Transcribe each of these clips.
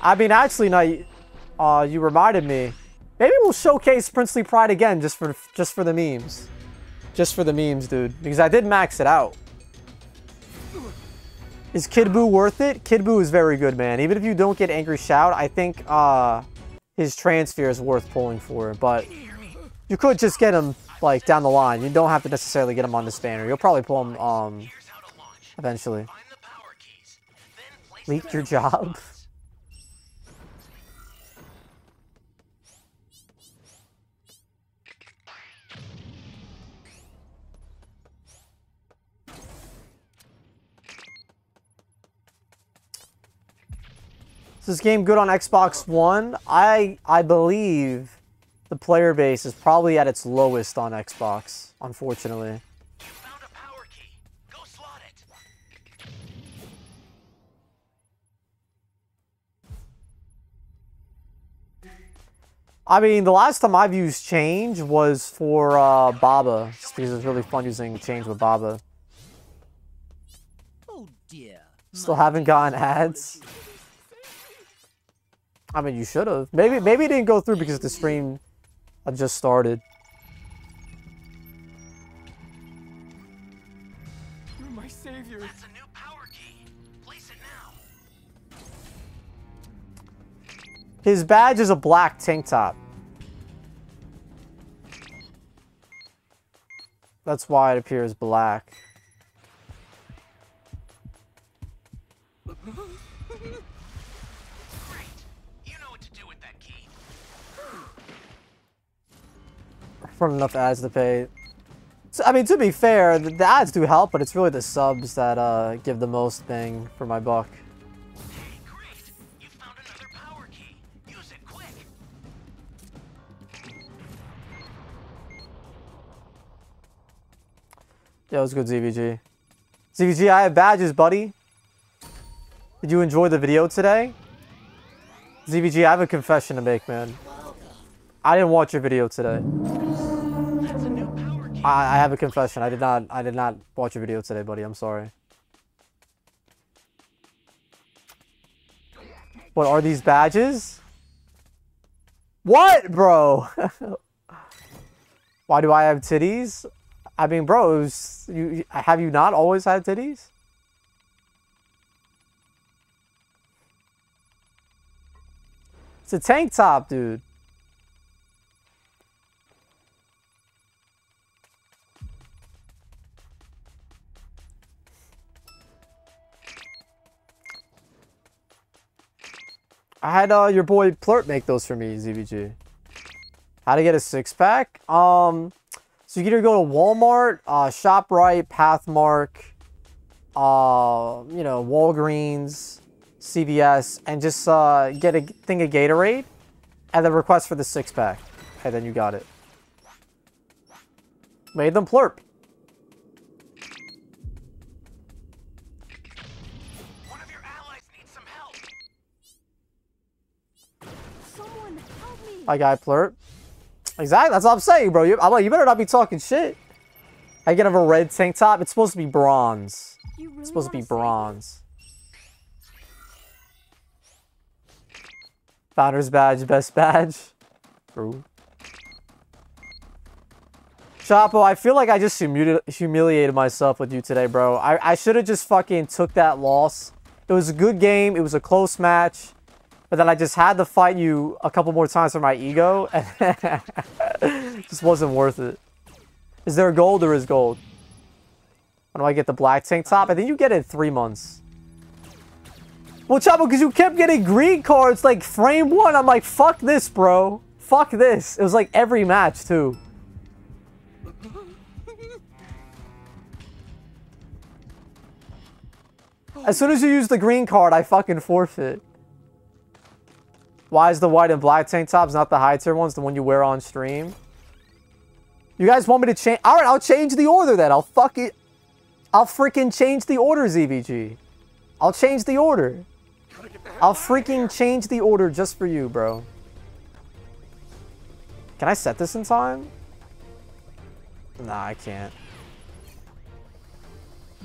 I mean, actually, no. Uh, you reminded me. Maybe we'll showcase Princely Pride again, just for just for the memes, just for the memes, dude. Because I did max it out. Is Kid Buu worth it? Kid Buu is very good, man. Even if you don't get Angry Shout, I think uh, his transphere is worth pulling for. But you could just get him like down the line. You don't have to necessarily get him on this banner. You'll probably pull him um, eventually. Leak your job. Is this game good on Xbox One? I I believe the player base is probably at its lowest on Xbox, unfortunately. I mean, the last time I've used Change was for uh, Baba, just because it's really fun using Change with Baba. Oh dear. Still haven't gotten ads. I mean, you should have. Maybe maybe it didn't go through because the stream had just started. You're my savior. That's a new power key. Place it now. His badge is a black tank top. That's why it appears black. from enough ads to pay. So, I mean, to be fair, the, the, ads do help, but it's really the subs that uh, give the most bang for my buck. Yeah, it was good, ZVG. ZVG, I have badges, buddy. Did you enjoy the video today? ZVG, I have a confession to make, man. I didn't watch your video today. I, I have a confession. I did not I did not watch your video today, buddy. I'm sorry. What are these badges? What, bro? Why do I have titties? I mean, bro, was, you have you not always had titties? It's a tank top, dude. I had uh, your boy Plurt make those for me, ZVG. How to get a six pack? Um, so you either go to Walmart, uh, ShopRite, Pathmark, uh, you know, Walgreens, CVS, and just uh, get a thing of Gatorade, and then request for the six pack. And then you got it. Made them plurp. My guy Plurt. Exactly, that's what I'm saying, bro. You, I'm like, you better not be talking shit. I can have a red tank top. It's supposed to be bronze. Really it's supposed to be bronze. Founder's badge, best badge. True. Chapo, I feel like I just humiliated myself with you today, bro. I, I should have just fucking took that loss. It was a good game. It was a close match. But then I just had to fight you a couple more times for my ego. And just wasn't worth it. Is there gold or is gold? When do I get the black tank top? I think you get it in three months. Well, Chapo, because you kept getting green cards like frame one. I'm like, fuck this, bro. Fuck this. It was like every match, too. As soon as you use the green card, I fucking forfeit. Why is the white and black tank tops not the high tier ones, the one you wear on stream? You guys want me to change? All right, I'll change the order then. I'll fuck it. I'll freaking change the order, ZVG. I'll change the order. I'll freaking change the order just for you, bro. Can I set this in time? Nah, I can't.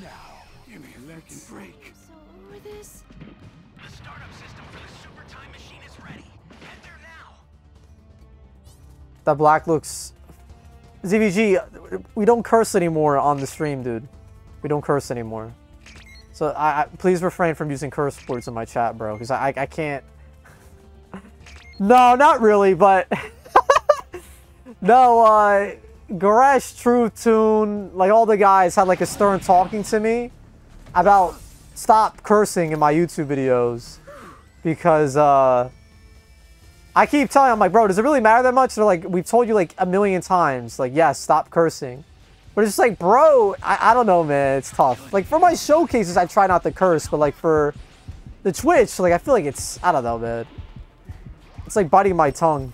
Now, give me a break. That black looks... ZVG, we don't curse anymore on the stream, dude. We don't curse anymore. So I, I please refrain from using curse words in my chat, bro, because I, I, can't... no, not really, but... no, uh... Goresh, Truth Tune, like all the guys had like a stern talking to me about stop cursing in my YouTube videos because uh I keep telling them, like, bro, does it really matter that much? They're like, we've told you like a million times, like, yes, yeah, stop cursing. But it's just like, bro, I, I don't know, man. It's tough. Like, for my showcases, I try not to curse, but like for the Twitch, like, I feel like it's, I don't know, man. It's like biting my tongue.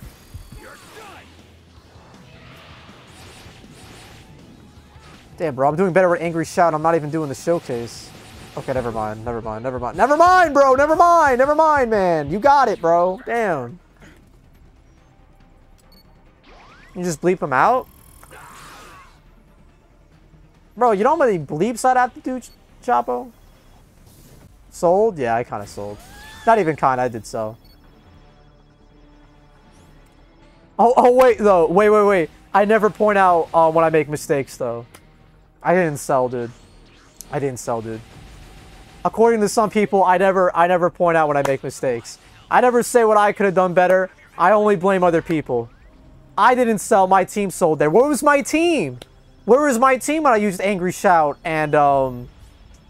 Damn, bro, I'm doing better with Angry Shout. I'm not even doing the showcase. Okay, never mind, never mind, never mind. Never mind, bro, never mind, never mind, man. You got it, bro. Damn. You just bleep him out? Bro, you know how many bleeps I'd have to do, Chapo? Sold? Yeah, I kind of sold. Not even kind, I did so. Oh, oh, wait, though. Wait, wait, wait. I never point out uh, when I make mistakes, though. I didn't sell, dude. I didn't sell, dude. According to some people, I never I never point out when I make mistakes. I never say what I could have done better. I only blame other people. I didn't sell, my team sold there. Where was my team? Where was my team when I used Angry Shout and um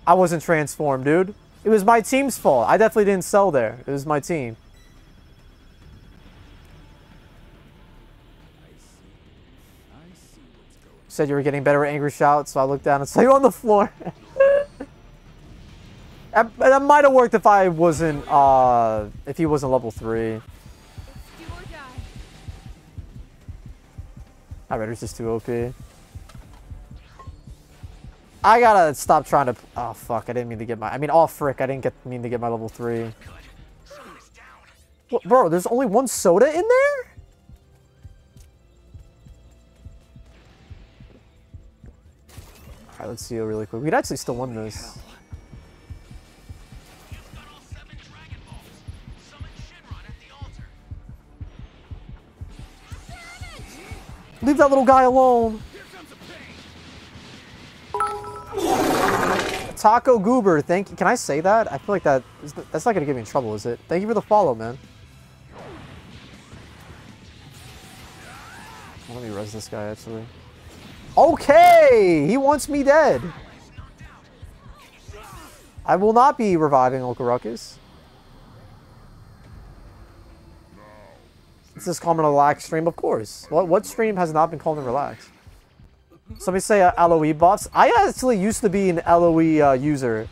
I wasn't transformed, dude? It was my team's fault. I definitely didn't sell there. It was my team. said you were getting better at angry shout, so I looked down and saw you on the floor. that, that might have worked if I wasn't, uh, if he wasn't level 3. I read it's just too OP. I gotta stop trying to, oh fuck, I didn't mean to get my, I mean, oh frick, I didn't get mean to get my level 3. What, bro, there's only one soda in there? Alright, let's see it really quick. We'd actually still win this. That little guy alone. Taco Goober, thank you. Can I say that? I feel like that is, that's not going to get me in trouble, is it? Thank you for the follow, man. Let me res this guy, actually. Okay! He wants me dead. I will not be reviving Ulcaruckus. Is this called a relax stream? Of course. What, what stream has not been called a relax? Somebody say uh, LOE buffs. I actually used to be an LOE uh, user.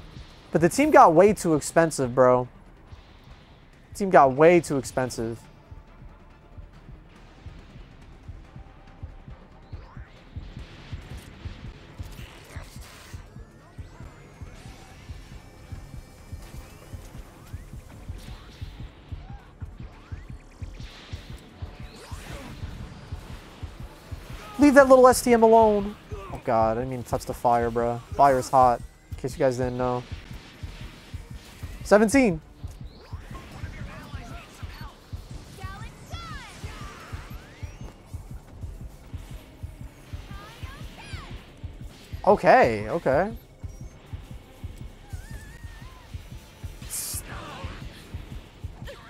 But the team got way too expensive, bro. The team got way too expensive. Leave that little STM alone. Oh god, I didn't mean to touch the fire, bro. Fire's hot, in case you guys didn't know. 17. Okay, okay.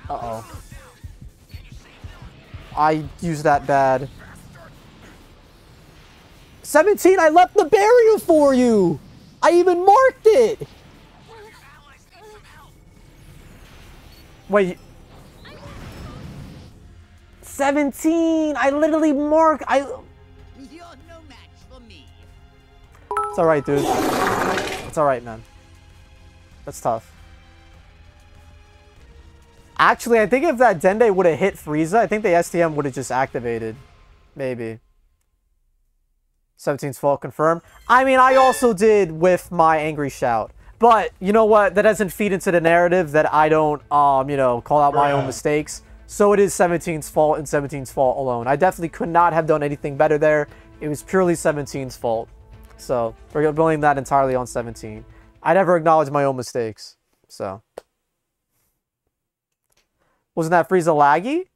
Uh-oh. I used that bad. 17, I left the barrier for you! I even marked it! Wait. 17! I literally marked... I... You're no match for me. It's alright, dude. It's alright, man. That's tough. Actually, I think if that Dende would have hit Frieza, I think the STM would have just activated. Maybe. 17's fault confirmed. I mean, I also did with my angry shout. But you know what? That doesn't feed into the narrative that I don't, um, you know, call out my own mistakes. So it is 17's fault and 17's fault alone. I definitely could not have done anything better there. It was purely 17's fault. So we're going to blame that entirely on 17. I never acknowledge my own mistakes. So. Wasn't that Frieza laggy?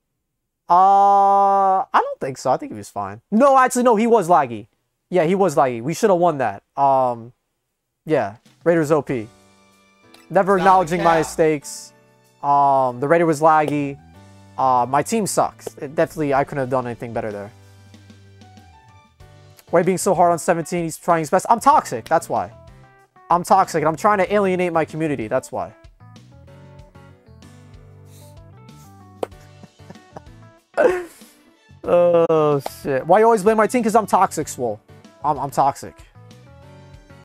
Uh, I don't think so. I think he was fine. No, actually, no, he was laggy. Yeah, he was laggy. We should have won that. Um, yeah, Raiders OP. Never acknowledging my mistakes. Um, the Raider was laggy. Uh, my team sucks. It definitely, I couldn't have done anything better there. Why being so hard on 17? He's trying his best. I'm toxic. That's why. I'm toxic, and I'm trying to alienate my community. That's why. oh shit! Why you always blame my team? Because I'm toxic, Swole. I'm, I'm toxic.